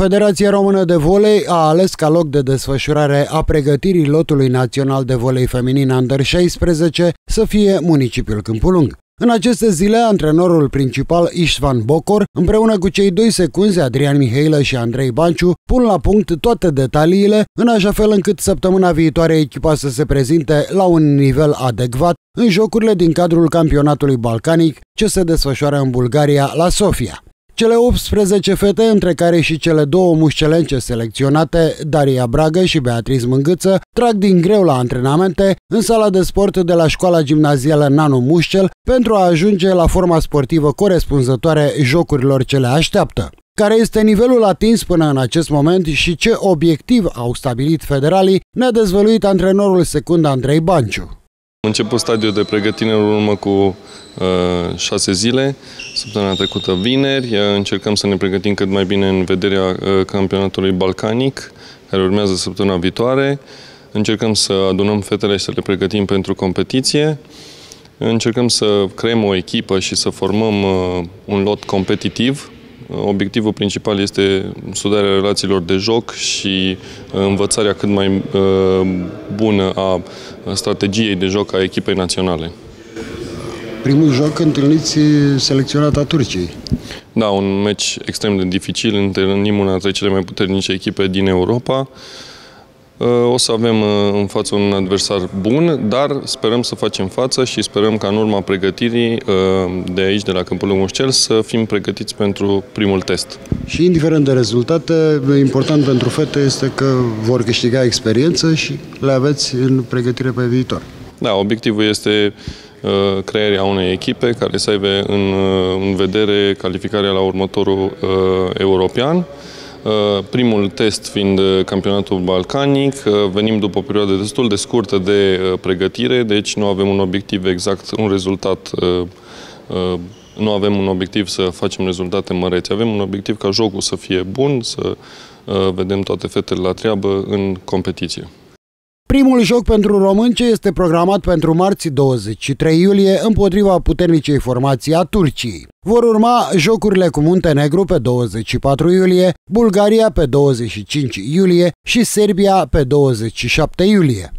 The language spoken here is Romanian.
Federația Română de Volei a ales ca loc de desfășurare a pregătirii lotului național de volei feminin Under 16 să fie municipiul Câmpul Lung. În aceste zile, antrenorul principal Istvan Bocor, împreună cu cei doi secunzi Adrian Mihailă și Andrei Banciu, pun la punct toate detaliile, în așa fel încât săptămâna viitoare echipa să se prezinte la un nivel adecvat în jocurile din cadrul campionatului balcanic ce se desfășoară în Bulgaria la Sofia. Cele 18 fete, între care și cele două mușcelence selecționate, Daria Bragă și Beatriz Mângâță, trag din greu la antrenamente în sala de sport de la școala gimnazială Nano Mușcel pentru a ajunge la forma sportivă corespunzătoare jocurilor ce le așteaptă. Care este nivelul atins până în acest moment și ce obiectiv au stabilit federalii, ne-a dezvăluit antrenorul secund Andrei Banciu. Am început stadiul de pregătire în urmă cu uh, șase zile, săptămâna trecută vineri. Uh, încercăm să ne pregătim cât mai bine în vederea uh, campionatului balcanic, care urmează săptămâna viitoare. Încercăm să adunăm fetele și să le pregătim pentru competiție. Încercăm să creăm o echipă și să formăm uh, un lot competitiv Obiectivul principal este studarea relațiilor de joc și uh, învățarea cât mai uh, bună a strategiei de joc a echipei naționale. Primul joc întâlniți selecționat a Turciei. Da, un meci extrem de dificil. Întâlnim una dintre cele mai puternice echipe din Europa. O să avem uh, în față un adversar bun, dar sperăm să facem față și sperăm ca în urma pregătirii uh, de aici, de la Câmpul Mușcel, să fim pregătiți pentru primul test. Și indiferent de rezultate, important pentru fete este că vor câștiga experiență și le aveți în pregătire pe viitor. Da, obiectivul este uh, crearea unei echipe care să aibă în, în vedere calificarea la următorul uh, european. Uh, primul test fiind uh, campionatul balcanic, uh, venim după o perioadă destul de scurtă de pregătire, deci nu avem un obiectiv exact, un rezultat nu avem un obiectiv să facem rezultate măreți, avem un obiectiv ca jocul să fie bun, să vedem toate fetele la treabă în competiție. Primul joc pentru românce este programat pentru marți 23 iulie împotriva puternicei formații a Turciei. Vor urma jocurile cu Muntenegru pe 24 iulie, Bulgaria pe 25 iulie și Serbia pe 27 iulie.